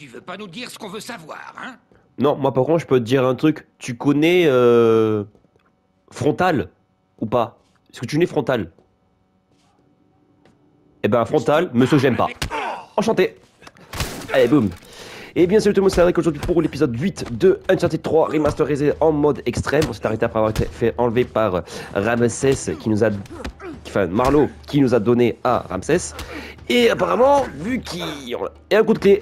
Tu veux pas nous dire ce qu'on veut savoir, hein? Non, moi par contre, je peux te dire un truc. Tu connais euh, Frontal ou pas? Est-ce que tu connais Frontal? Eh ben, Frontal, monsieur, j'aime pas. Enchanté. Allez, boum. Et bien salut tout le monde, c'est Eric aujourd'hui pour l'épisode 8 de Uncharted 3 remasterisé en mode extrême. On s'est arrêté après avoir été fait enlever par Ramsès qui nous a... Enfin, Marlowe qui nous a donné à Ramsès. Et apparemment, vu qu'il... Et un coup de clé,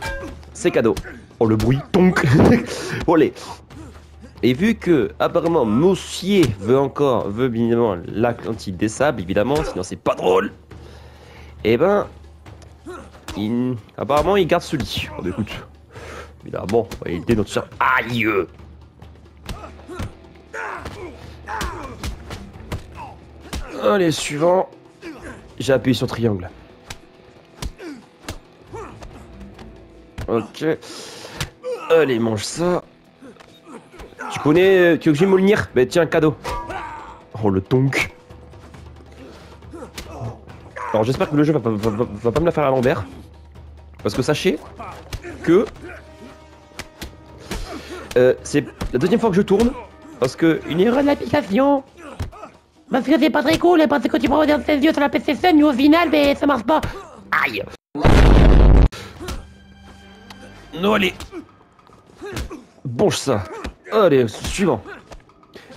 c'est cadeau. Oh le bruit, tonk Allez Et vu que, apparemment, Moussier veut encore, veut bien évidemment l'Atlantide des sables, évidemment, sinon c'est pas drôle. Et ben... Il... Apparemment, il garde ce lit. Oh, bah, écoute, Évidemment, on va aider notre soeur. Aïe Allez, suivant. J'ai appuyé sur triangle. Ok. Allez, mange ça. Tu connais tu veux que Molnir Bah tiens, cadeau. Oh, le tonk. Alors j'espère que le jeu va, va pas me la faire à l'envers. Parce que sachez que euh, c'est la deuxième fois que je tourne. Parce que une erreur de l'application. Parce que c'est pas très cool, parce que tu prends tes yeux sur la PC mais au final, mais ça marche pas. Aïe Allez Bon, ça. Allez, suivant.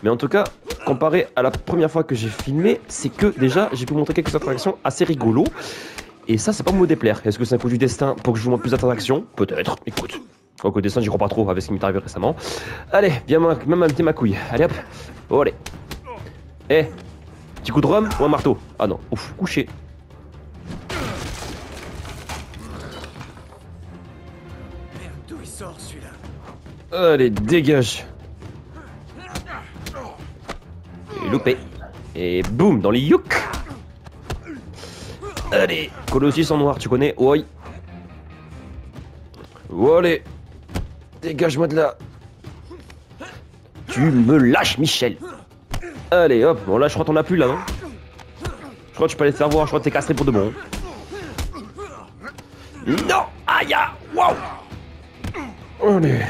Mais en tout cas, comparé à la première fois que j'ai filmé, c'est que déjà, j'ai pu montrer quelques attractions assez rigolos. Et ça, c'est pas me déplaire. Est-ce que c'est un coup du destin pour que je vous montre plus d'attractions Peut-être. Écoute. Au côté dessin, j'y crois pas trop avec ce qui m'est arrivé récemment. Allez, viens même m'inviter ma couille. Allez hop. Oh, allez. Eh, petit coup de rhum ou un marteau? Ah non, ouf, couché. Allez, dégage. Et loupé. Et boum, dans les youk. Allez, Colossus en noir, tu connais Oui. Oh, allez. Dégage-moi de là. Tu me lâches, Michel. Allez, hop. Bon, là, je crois qu'on as plus, là, non Je crois que tu peux aller te faire voir. Je crois que t'es castré pour de bon. Non Aïe Waouh Allez.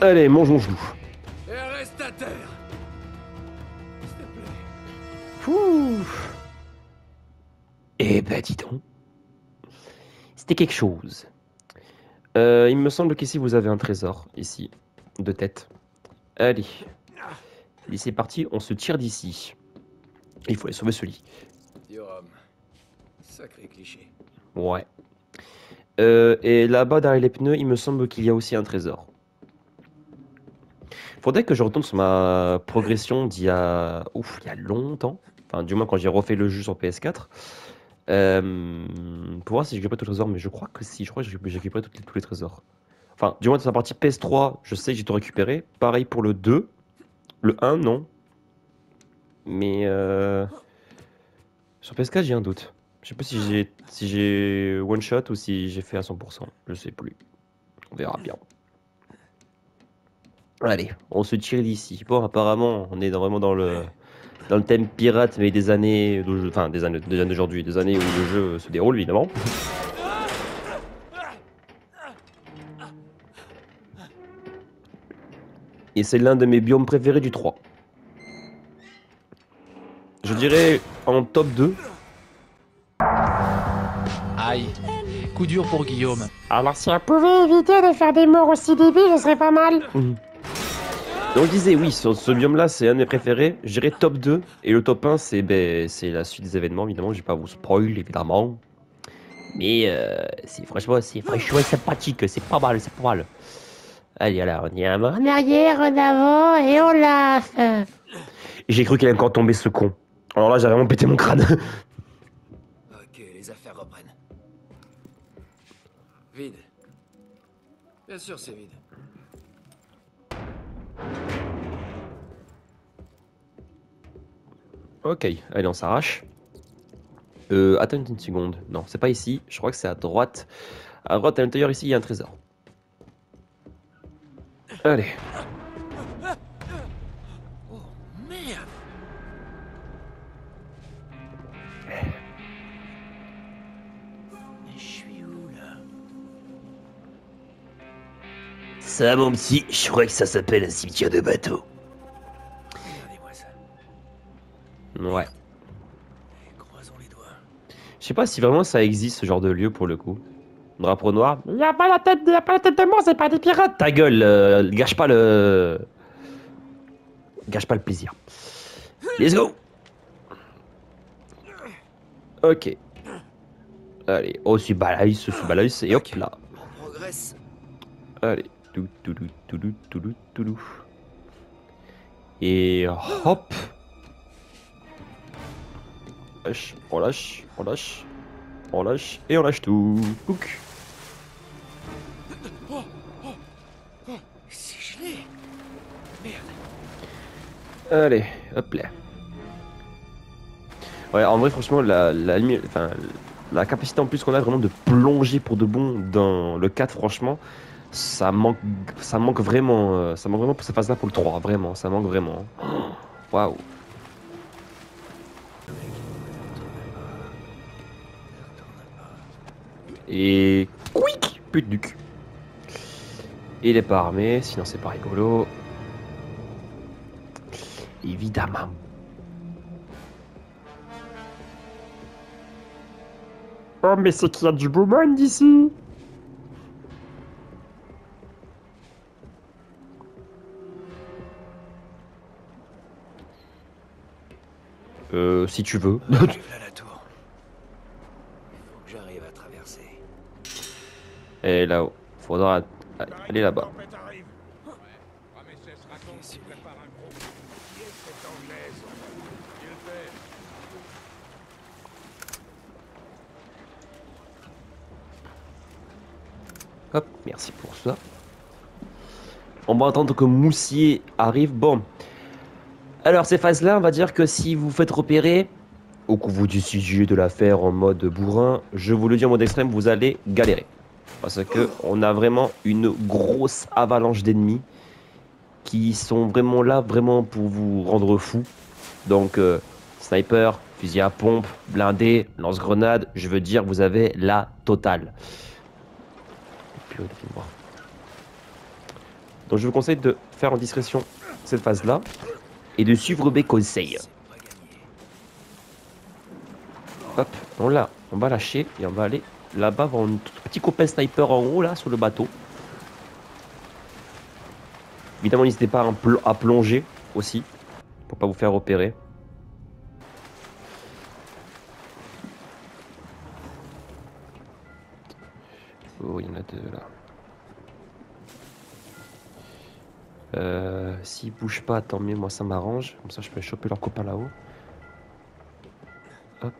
Allez, mange mon genou. Et reste à terre. Eh ben, dis donc. C'était quelque chose. Euh, il me semble qu'ici vous avez un trésor, ici, de tête. Allez. Allez, c'est parti, on se tire d'ici. Il faut aller sauver ce lit. Sacré cliché. Ouais. Euh, et là-bas, derrière les pneus, il me semble qu'il y a aussi un trésor. Faudrait que je retourne sur ma progression d'il y a... Ouf, il y a longtemps. Enfin, du moins quand j'ai refait le jeu sur PS4. Euh, pour voir si j'ai récupéré tous les trésors, mais je crois que si, je crois que j'ai récupéré tous les, trésors. Enfin, du moins, sur la partie PS3, je sais que j'ai tout récupéré. Pareil pour le 2. Le 1, non. Mais euh... sur PS4, j'ai un doute. Je sais pas si j'ai si j'ai one shot ou si j'ai fait à 100%. Je sais plus. On verra bien. Allez, on se tire d'ici. Bon, apparemment, on est vraiment dans le dans le thème pirate, mais des années, enfin des années, des années d'aujourd'hui, des années où le jeu se déroule évidemment. Et c'est l'un de mes biomes préférés du 3. Je dirais en top 2. Aïe, coup dur pour Guillaume. Alors si on pouvait éviter de faire des morts aussi débiles, ce serait pas mal. Mhm. Donc je disais, oui, ce, ce biome-là, c'est un de mes préférés. Je dirais top 2. Et le top 1, c'est ben, la suite des événements, évidemment. Je vais pas vous spoil, évidemment. Mais euh, c'est franchement, c'est franchement sympathique. C'est pas mal, c'est pas mal. Allez, alors, on y a En arrière, en avant, et on lance. J'ai cru qu'il allait encore tomber, ce con. Alors là, j'ai vraiment pété mon crâne. Bien sûr, c'est vide. Ok, allez, on s'arrache. Euh, attends une seconde. Non, c'est pas ici. Je crois que c'est à droite. À droite, à l'intérieur, ici, il y a un trésor. Allez. Ça, mon petit, je crois que ça s'appelle un cimetière de bateau. Regardez-moi ça. Ouais. Et croisons les doigts. Je sais pas si vraiment ça existe ce genre de lieu pour le coup. Drapeau noir. Y a pas la tête, y a pas la tête de mort, c'est pas des pirates. Ta gueule, euh, gâche pas le, gâche pas le plaisir. Let's go. Ok. Allez, oh c'est balais, c'est balais, et hop là. On progresse. Allez. Et hop on lâche, on lâche, on lâche, on lâche, et on lâche tout. Pouc. Merde. Allez, hop là. Ouais, en vrai, franchement, la, la, la capacité en plus qu'on a vraiment de plonger pour de bon dans le 4, franchement, ça manque, ça manque vraiment, euh, ça manque vraiment pour cette phase-là pour le 3, vraiment, ça manque vraiment. Waouh. Et quick, pute du. Il est pas armé, sinon c'est pas rigolo. Évidemment. Oh, mais c'est qu'il y a du beau monde ici. Si tu veux. Voilà la tour. Il faut que j'arrive à traverser. Et là-haut. Faudra aller là-bas. Hop, merci pour ça. On va attendre que Moussier arrive. Bon. Alors, ces phases-là, on va dire que si vous faites repérer, ou que vous décidiez de la faire en mode bourrin, je vous le dis en mode extrême, vous allez galérer. Parce que on a vraiment une grosse avalanche d'ennemis qui sont vraiment là, vraiment pour vous rendre fou. Donc, euh, sniper, fusil à pompe, blindé, lance-grenade, je veux dire, vous avez la totale. Donc je vous conseille de faire en discrétion cette phase-là et de suivre mes conseils. Hop, on l'a, on va lâcher et on va aller là-bas voir un petit copain sniper en haut là sur le bateau. Évidemment, n'hésitez pas à plonger aussi pour pas vous faire repérer. Oh, il y en a deux là. Euh, S'ils bougent pas, tant mieux, moi ça m'arrange. Comme ça, je peux choper leur copain là-haut. Hop.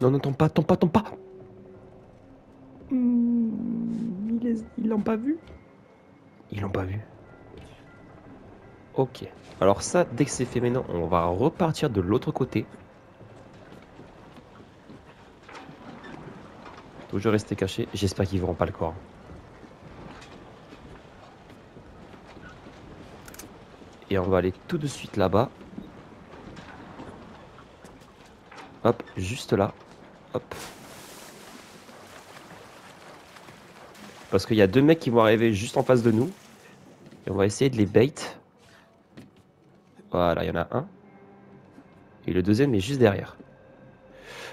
Non, non, tombe pas, tombe pas, tombe pas. Hmm, ils l'ont pas vu? Ils l'ont pas vu. Ok. Alors ça, dès que c'est fait maintenant, on va repartir de l'autre côté. Toujours rester caché. J'espère qu'ils verront pas le corps. Et on va aller tout de suite là-bas. Hop, juste là. Hop. Parce qu'il y a deux mecs qui vont arriver juste en face de nous. Et on va essayer de les bait. Voilà, il y en a un. Et le deuxième est juste derrière.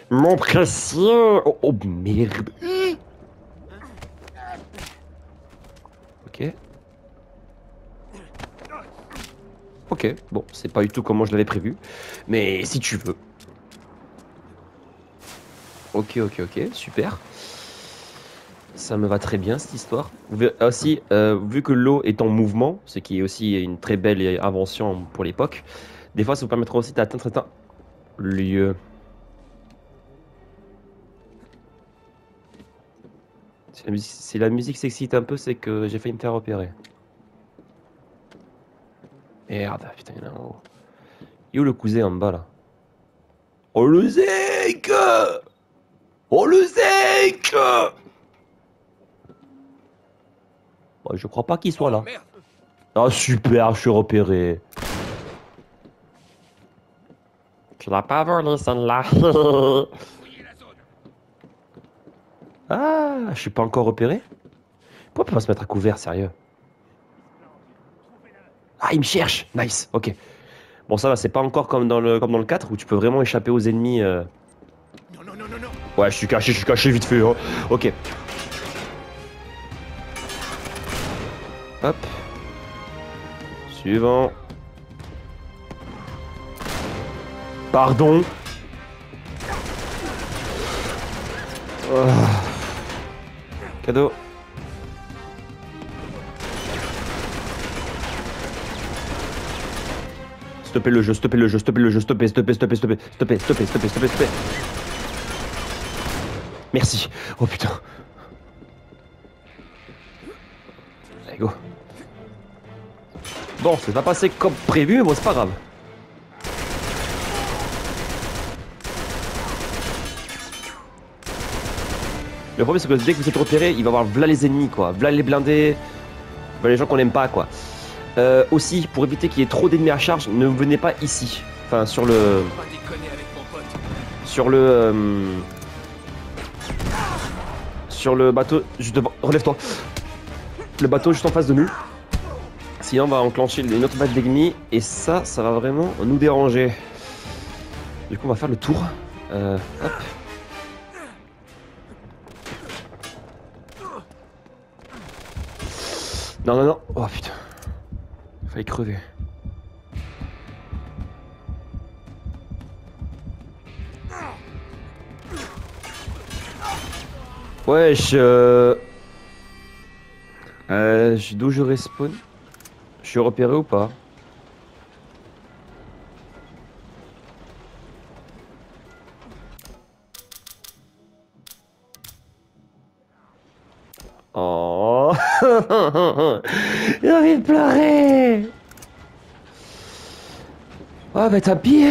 Mon précieux Oh, oh, merde Ok. Ok, bon, c'est pas du tout comment je l'avais prévu. Mais si tu veux. Ok, ok, ok, super. Ça me va très bien cette histoire. Verrez- Aussi, euh, vu que l'eau est en mouvement, ce qui est aussi une très belle invention pour l'époque, des fois ça vous permettra aussi d'atteindre certains lieux. Si la musique, s'excite un peu, c'est que j'ai failli me faire repérer. Merde, putain, il y en a en haut. Il où le cousin en bas là? Oh le zinc Oh le zinc Bon, Je crois pas qu'il soit là. Merde. Oh super, je suis repéré. Tu l'as pas volé celle-là. ah, je suis pas encore repéré Pourquoi on peut pas se mettre à couvert, sérieux? Ah, il me cherche Nice, ok. Bon, ça va, c'est pas encore comme dans, le, comme dans le 4 où tu peux vraiment échapper aux ennemis. euh. Ouais, je suis caché, je suis caché vite fait. hein. Ok. Hop. Suivant. Pardon. Ah. Cadeau. Stoppez le jeu, stoppez le jeu, stoppez le jeu, stoppez, stoppez, stoppez, stoppez, stoppez, stoppez, stoppez, stoppez, stoppez. Merci. Oh putain. Allez, go. Bon, c'est pas passé comme prévu, mais bon, c'est pas grave. Le problème, c'est que dès que vous êtes repéré, il va y avoir v'là les ennemis, quoi. V'là les blindés. V'là les gens qu'on n'aime pas, quoi. Euh, aussi, pour éviter qu'il y ait trop d'ennemis à charge, ne venez pas ici. Enfin, sur le. Sur le. euh, sur le bateau. Juste devant. Relève-toi. Le bateau juste en face de nous. Sinon, on va enclencher une autre vague d'ennemis. Et ça, ça va vraiment nous déranger. Du coup, on va faire le tour. Euh, hop. Non, non, non. Oh putain. Failli crever. Wesh, euh... euh D'où je respawn? Suis repéré ou pas Oh. J'ai envie de pleurer. Oh bah tant pis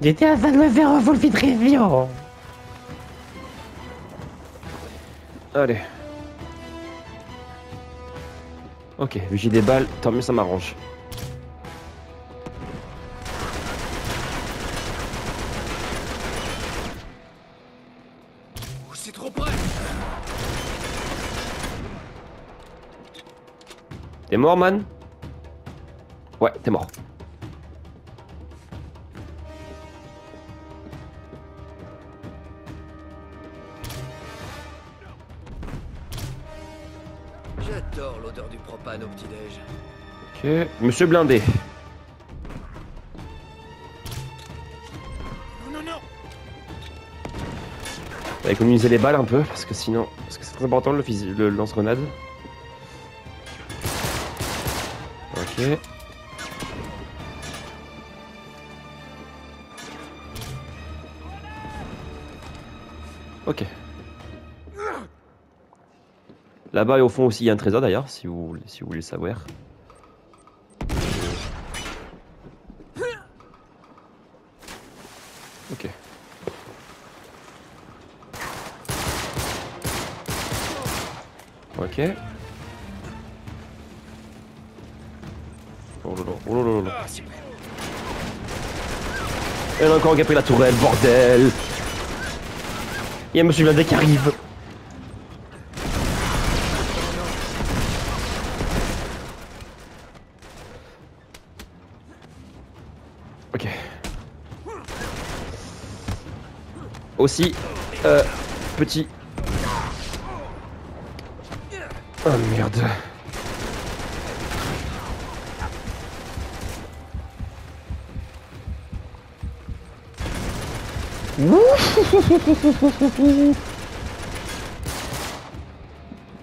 GTA San Andreas fu il vitrizio! Allez. Ok, vu j'ai des balles, tant mieux ça m'arrange. C'est trop près? T'es mort, man? Ouais, t'es mort. Ok. Monsieur Blindé. On va économiser les balles un peu, parce que sinon... Parce que c'est très important le, le lance-grenade. Ok. Ok. Là-bas et au fond aussi, il y a un trésor d'ailleurs, si vous, si vous voulez savoir. Ok. Ok. Oh là, oh là là là là. Ah, super. Elle a encore gapé la tourelle, bordel Il y a Monsieur Blindé qui arrive Ok. Aussi, euh, petit... Oh merde.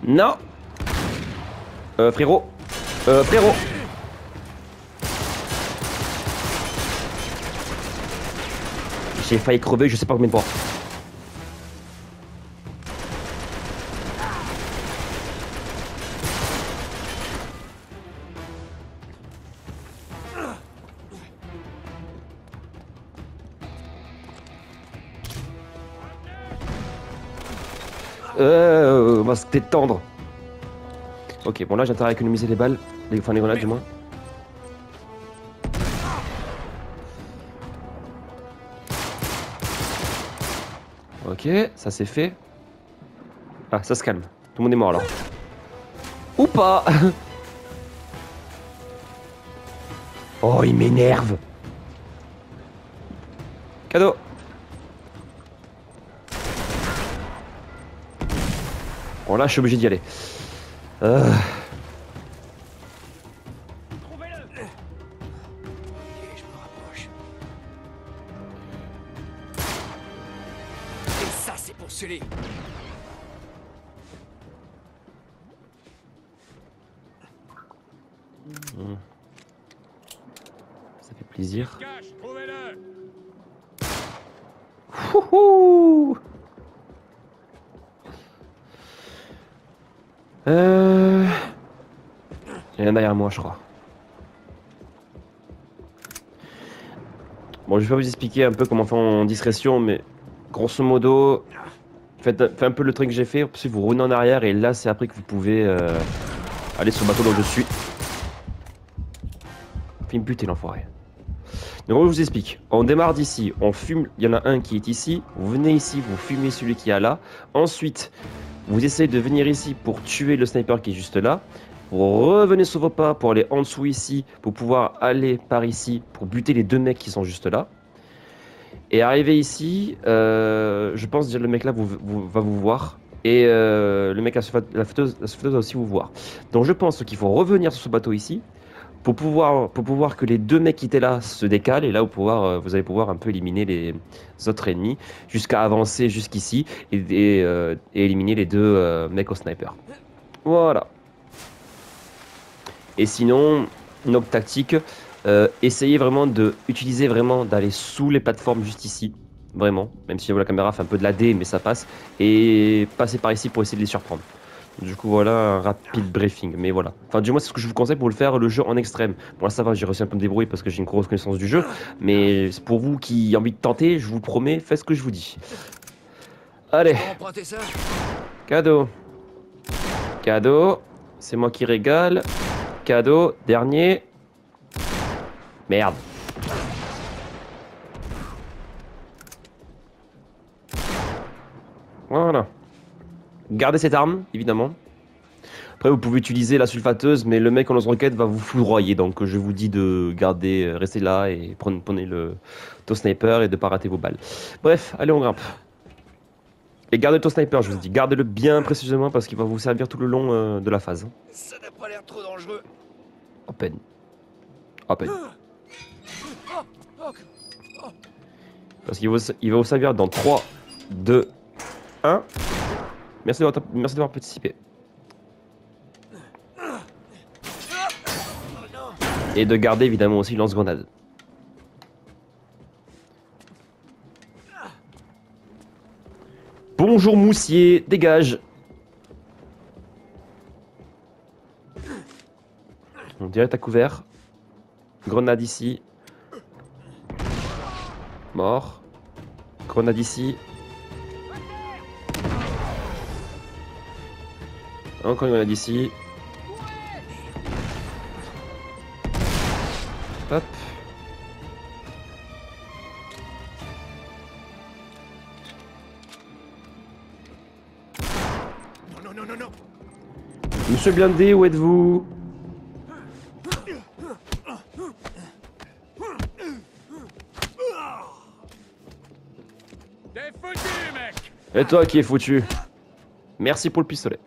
Non Euh, frérot Euh, frérot J'ai failli crever, je sais pas combien de fois. Se détendre. Ok, bon là j'ai intérêt à économiser les balles, les, enfin les grenades du moins. Ok, ça c'est fait. Ah, ça se calme. Tout le monde est mort alors. Ou pas Oh, il m'énerve Cadeau Bon là je suis obligé d'y aller. Euh, Je crois. Bon, je vais vous expliquer un peu comment faire en discrétion, mais grosso modo, faites, faites un peu le truc que j'ai fait. Ensuite, vous revenez en arrière et là, c'est après que vous pouvez euh, aller sur le bateau dont je suis. Fait me buter l'enfoiré. Donc, je vous explique. On démarre d'ici, on fume. Il y en a un qui est ici. Vous venez ici, vous fumez celui qui est là. Ensuite, vous essayez de venir ici pour tuer le sniper qui est juste là. Revenez sur vos pas pour aller en dessous ici, pour pouvoir aller par ici, pour buter les deux mecs qui sont juste là. Et arrivé ici, euh, je pense que le mec là vous, va vous voir. Et euh, le mec à la sauveteuse la va aussi vous voir. Donc je pense qu'il faut revenir sur ce bateau ici pour pouvoir, pour pouvoir que les deux mecs qui étaient là se décalent. Et là, vous, pouvoir, euh, vous allez pouvoir un peu éliminer les autres ennemis jusqu'à avancer jusqu'ici et, et, éliminer les deux mecs au sniper. Voilà. Et sinon, une autre tactique, euh, essayez vraiment de utiliser vraiment d'aller sous les plateformes juste ici. Vraiment, même si la caméra fait un peu de la D, mais ça passe. Et passer par ici pour essayer de les surprendre. Du coup, voilà un rapide briefing. Mais voilà. Enfin, du moins, c'est ce que je vous conseille pour le faire le jeu en extrême. Bon, là, ça va, j'ai réussi un peu à me débrouiller parce que j'ai une grosse connaissance du jeu. Mais pour vous qui avez envie de tenter, je vous promets, faites ce que je vous dis. Allez, cadeau. Cadeau. C'est moi qui régale. Cadeau. Dernier. Merde. Voilà. Gardez cette arme, évidemment. Après, vous pouvez utiliser la sulfateuse, mais le mec en lance-roquette va vous foudroyer. Donc, je vous dis de garder, euh, rester là et prenez, le taux sniper et de pas rater vos balles. Bref, allez, on grimpe. Et gardez le sniper, je vous dis. Gardez-le bien précisément parce qu'il va vous servir tout le long euh, de la phase. Ça n'a pas l'air trop dangereux. À peine. À peine. Parce qu'il va, vous servir dans 3, 2, 1. Merci d'avoir, merci d'avoir participé. Et de garder évidemment aussi lance-grenade. Bonjour Moussier, dégage direct à couvert. Grenade ici. Mort. Grenade ici. Encore une grenade ici. Hop. Non, non, non, non, non Monsieur Blindé, où êtes-vous? Et toi qui es foutu Merci pour le pistolet.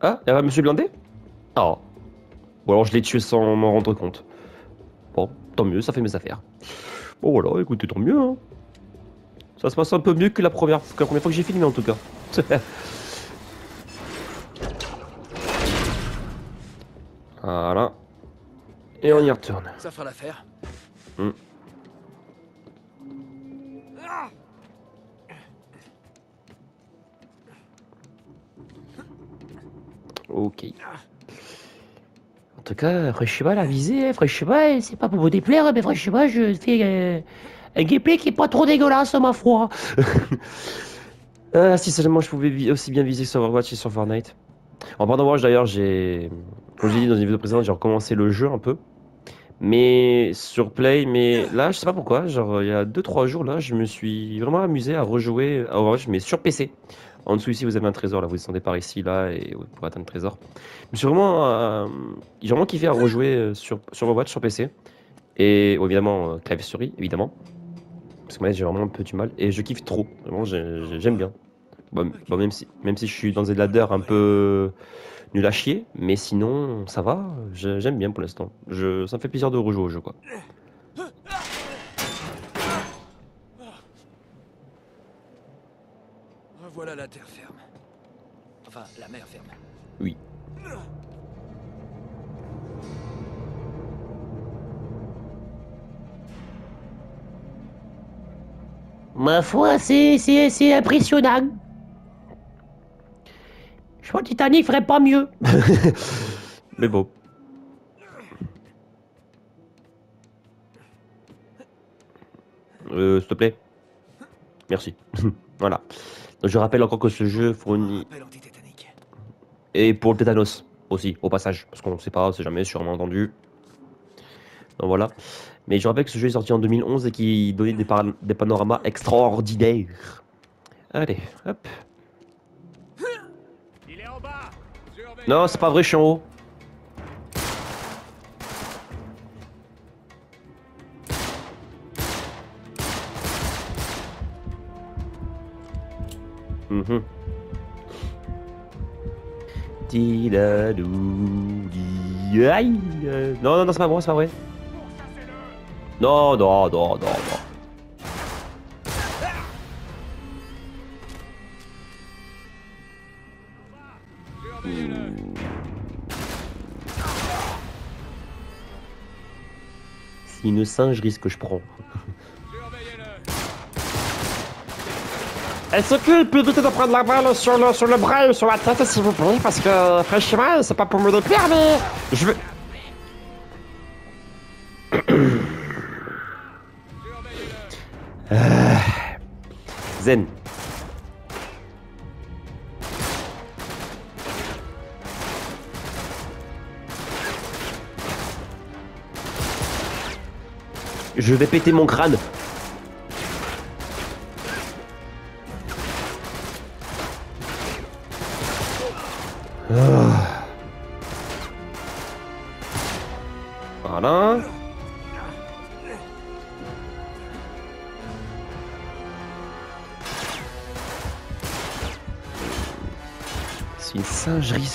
Ah, y'a pas Monsieur Blindé? Oh. Ou alors je l'ai tué sans m'en rendre compte. Bon, tant mieux, ça fait mes affaires. Bon voilà, écoutez, tant mieux. Hein. Ça se passe un peu mieux que la première, que la première fois que j'ai filmé en tout cas. voilà. Et on y retourne. Ça fera l'affaire. Hmm. Ok. En tout cas, franchement, la visée, franchement, c'est pas pour vous déplaire, mais franchement, je fais euh, Un gameplay qui est pas trop dégueulasse, ma foi. Ah, si seulement je pouvais aussi bien viser sur Overwatch et sur Fortnite. En parlant d'Overwatch d'ailleurs, j'ai. Comme j'ai dit dans une vidéo précédente, j'ai recommencé le jeu un peu. Mais sur Play, mais là, je sais pas pourquoi, genre il y a 2-3 jours là, je me suis vraiment amusé à rejouer à Overwatch, mais sur PC. En dessous ici, vous avez un trésor, là, vous descendez par ici, là, et pour atteindre le trésor. Suis vraiment, euh, j'ai vraiment kiffé à rejouer euh, sur, sur Overwatch sur PC. Et évidemment, euh, clavier évidemment. Parce que moi, j'ai vraiment un peu du mal. Et je kiffe trop, vraiment, j'ai- j'ai- j'aime bien. Bon, même, si, même si je suis dans des ladders un peu nul à chier, mais sinon, ça va, j'aime bien pour l'instant. Je- Ça me fait plaisir de rejouer au jeu, quoi. La terre ferme. Enfin, la mer ferme. Oui. Ma foi, c'est, c'est, c'est impressionnant. Je crois que Titanic ferait pas mieux. Mais bon. Euh, s'il te plaît. Merci. voilà. Donc, je rappelle encore que ce jeu fournit. Et pour le tétanos aussi, au passage. Parce qu'on ne sait pas, c'est jamais sûrement entendu. Donc voilà. Mais je rappelle que ce jeu est sorti en 2011 et qui donnait des, panoramas extraordinaires. Allez, hop. Non, c'est pas vrai, je suis en haut. Euh, Non, non, non, c'est pas vrai, c'est pas vrai. Non, non, non, non, non. C'est une singerie ce que je prends. Est-ce qu'il peut éviter de prendre la balle sur le, sur le bras ou sur la tête, s'il vous plaît? Parce que, franchement, c'est pas pour me déplaire, mais je veux... Zen. Je vais péter mon crâne.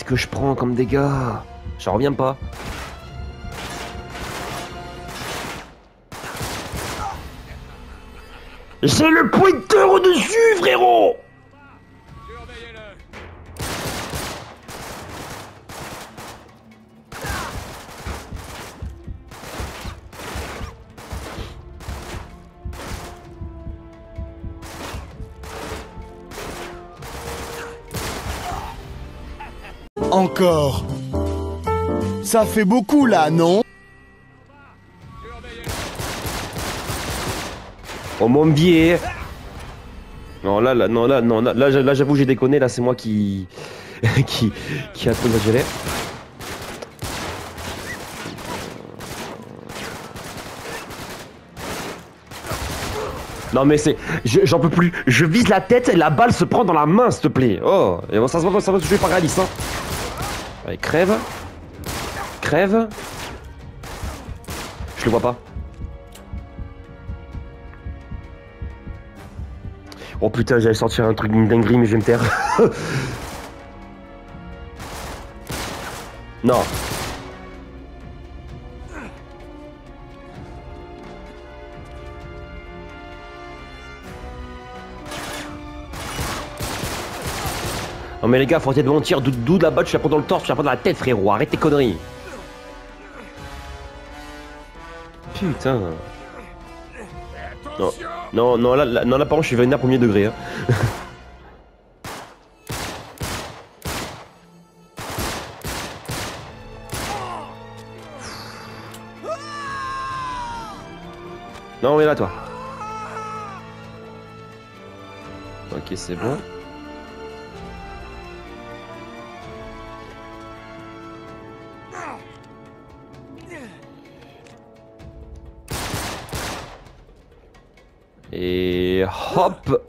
Que je prends comme dégâts? J'en reviens pas. J'ai le pointeur au-dessus, frérot Ça fait beaucoup là, non Oh mon biais Non là, là, non là, non là, là, j'avoue j'ai déconné, là c'est moi qui... qui... qui a trop exagéré. Non mais c'est... je- J'en peux plus. Je vise la tête et la balle se prend dans la main s'il te plaît. Oh, et ça se voit ça va se jouer par Alice hein. Allez, crève. Crève. Je le vois pas. Oh putain, j'allais sortir un truc dinguerie, mais je vais me taire. non. Non mais les gars, faut arrêter de mentir, d'où de la balle, tu la prends dans le torse, tu la prends dans la tête frérot, arrête tes conneries. Putain. Non, non, non, là, là, non, là par contre, je suis vénère premier degré. Hein. non, mais là, toi. Ok, c'est bon. Hop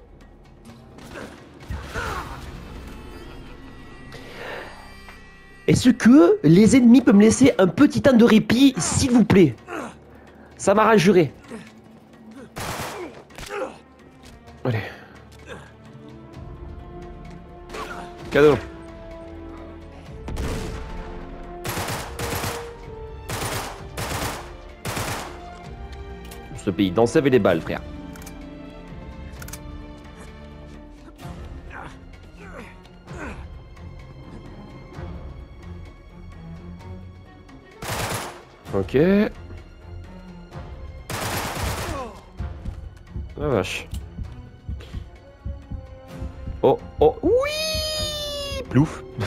Est-ce que les ennemis peuvent me laisser un petit temps de répit, s'il vous plaît? Ça m'arrangerait. Allez. Cadeau. Ce pays danse avec les balles, frère. Ok. La vache. Oh, oh, oui Plouf.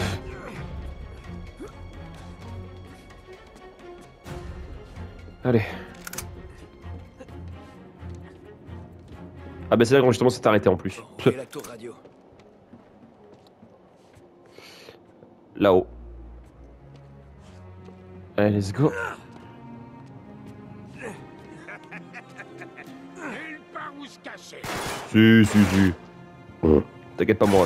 Allez. Ah bah c'est là quand justement c'est arrêté en plus. Bon, et la tour radio. Là-haut. Allez, let's go. Si, si, si. T'inquiète pas, moi.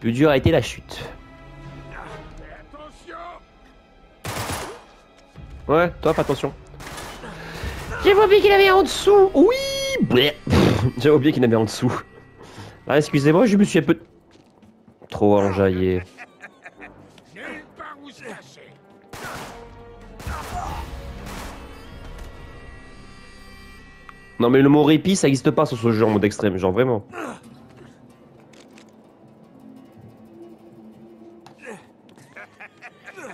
Plus dur a été la chute. Ouais, toi, fais attention. J'avais oublié qu'il avait en dessous. Oui. J'avais oublié qu'il avait en dessous. Ah, excusez-moi, je me suis un peu... Trop enjaillé. Non mais le mot répit, ça existe pas sur ce jeu en mode extrême, genre vraiment.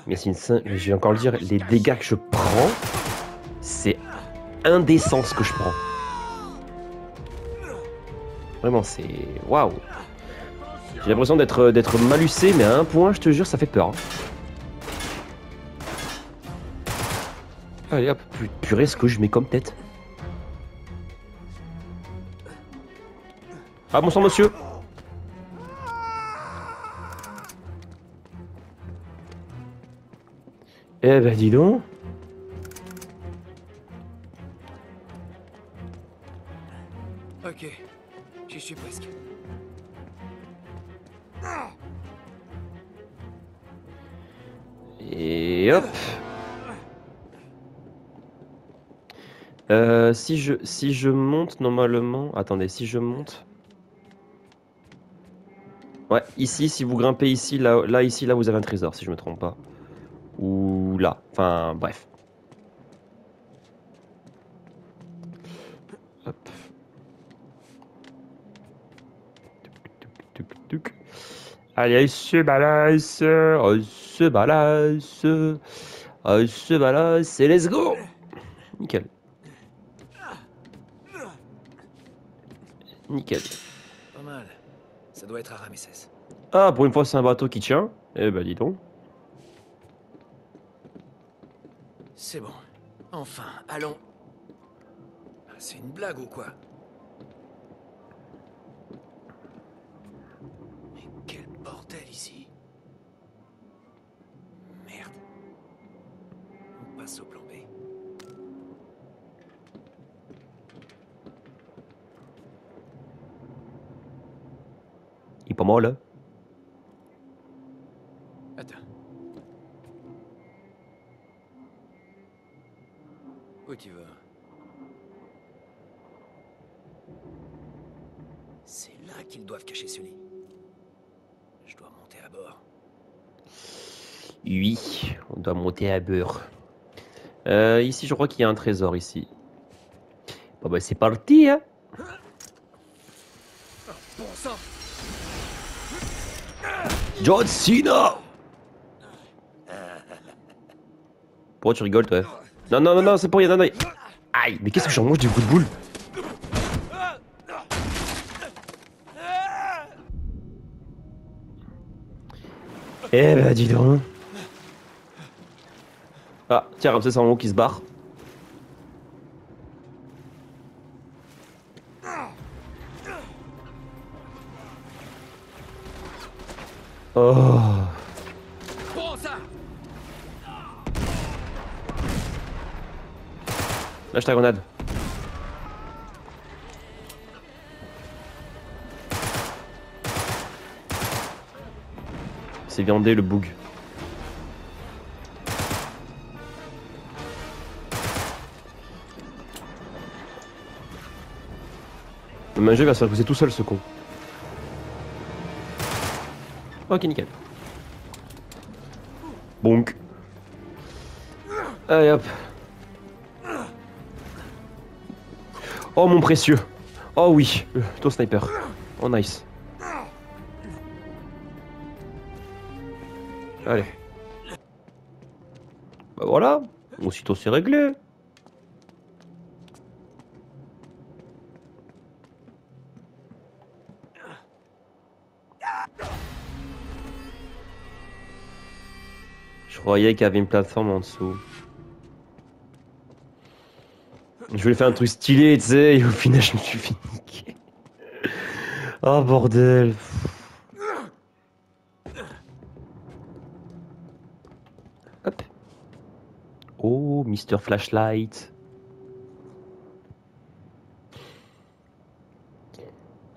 Mais c'est une... Je vais encore le dire, les dégâts que je prends, c'est indécent ce que je prends. Vraiment, c'est... Waouh J'ai l'impression d'être d'être malucé, mais à un point, je te jure, ça fait peur. hein. Allez hop, pu- purée, ce que je mets comme tête. Ah, bon sang, monsieur Eh ben, dis donc. Ok, j'y suis presque. Et hop. Euh, si je si je monte normalement, attendez, si je monte. Ouais, ici, si vous grimpez ici, là, là, ici, là, vous avez un trésor, si je me trompe pas. Ou là, enfin, bref. Hop. Allez, se balance, on se balance, on se balance, et let's go Nickel. Nickel. Doit être à Ramesses. Ah, pour une fois, c'est un bateau qui tient. Eh ben, dis donc. C'est bon. Enfin, allons. Ah, C'est une blague ou quoi Mais quel bordel ici Merde. On passe au plan B. Il est pas mal, là. Attends. Où tu vas C'est là qu'ils doivent cacher ce lit. Je dois monter à bord. Oui, à beurre. Euh, ici, je crois qu'il y a un trésor, ici. Bon, bah, c'est parti, hein Bon sang John Cena Pourquoi tu rigoles, toi? Non, non, non, non, c'est pour rien, non, non. Aïe, mais qu'est-ce que j'en mange du coup de boule? Eh ben, dis donc. Ah, tiens, Ramsès en haut qui se barre. Oh. Lâche ta grenade. C'est viandé le boug. Le manger va se faire pousser tout seul ce con. Ok nickel. Bonk. Allez hop. Oh mon précieux. Oh oui, ton sniper. Oh nice. Allez. Bah voilà, aussitôt c'est réglé. Croyais qu'il y avait une plateforme en dessous. Je voulais faire un truc stylé, tu sais, et au final je me suis fait niquer. Oh bordel. Hop. Oh, Mister Flashlight.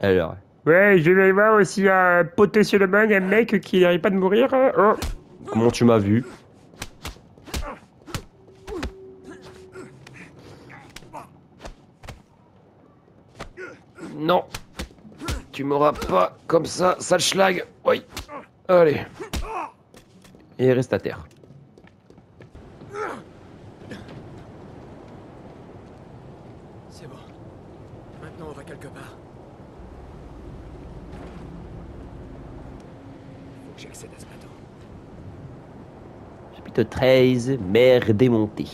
Alors. Ouais, je vais voir aussi un potentiellement un mec qui n'arrive pas de mourir. hein. Oh. Comment tu m'as vu? M'auras pas comme ça, sale schlag. Oui. Allez. Et reste à terre. C'est bon. Maintenant, on va quelque part. Faut que j'accède à ce bateau. Chapitre 13, mer démontée.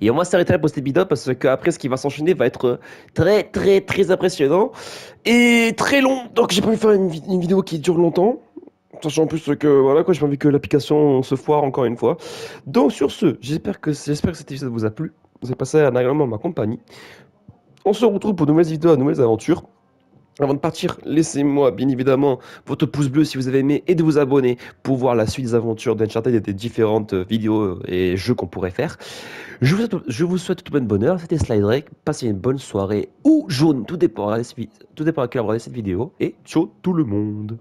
Et on va s'arrêter là pour cette vidéo parce que après ce qui va s'enchaîner va être très très très impressionnant et très long. Donc j'ai pas envie de faire une vidéo qui dure longtemps. Sachant en plus que voilà quoi, j'ai pas envie que l'application se foire encore une fois. Donc sur ce, j'espère que j'espère que cet épisode vous a plu. Vous avez passé un agrément en ma compagnie. On se retrouve pour de nouvelles vidéos, de nouvelles aventures. Avant de partir, laissez-moi bien évidemment votre pouce bleu si vous avez aimé et de vous abonner pour voir la suite des aventures d'Uncharted et des différentes euh, vidéos et jeux qu'on pourrait faire. Je vous souhaite, tout plein de bonheur. C'était Slide. Passez une bonne soirée ou jaune, tout dépend, tout à quelle heure vous regardez cette vidéo. Et ciao tout le monde.